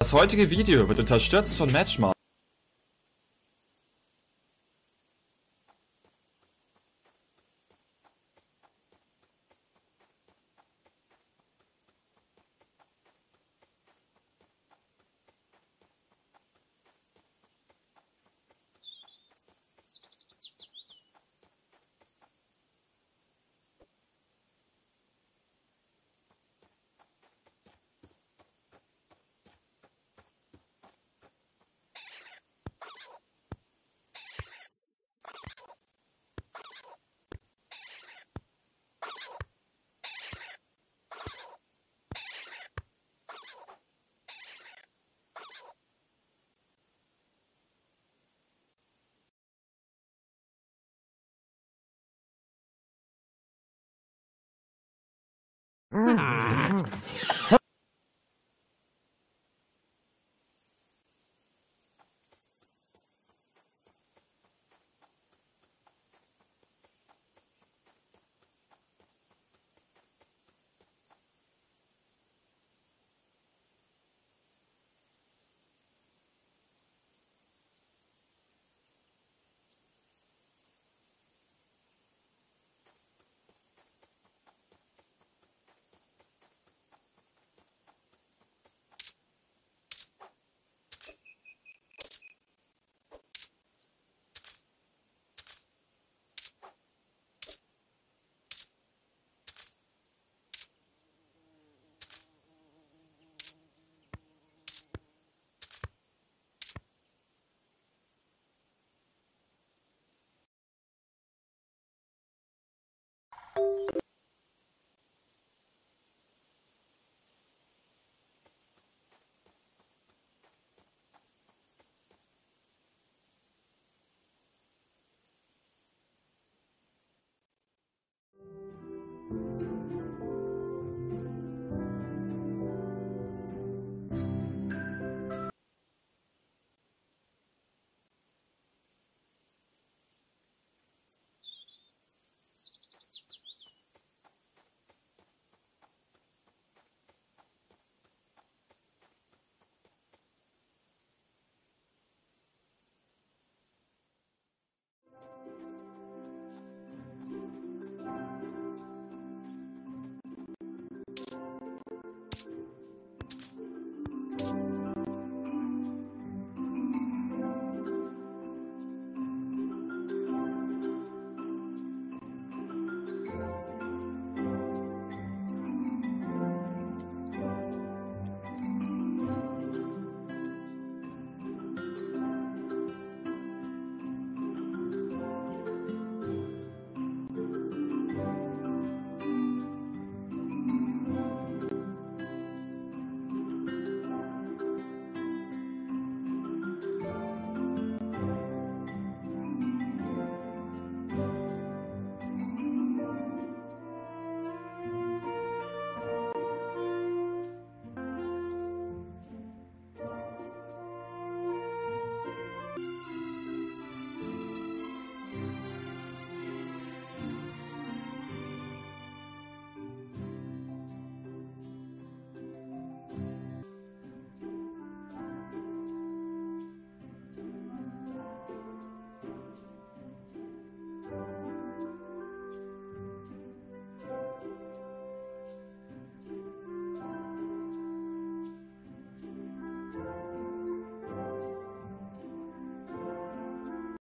Das heutige Video wird unterstützt von Matchmark. Ah.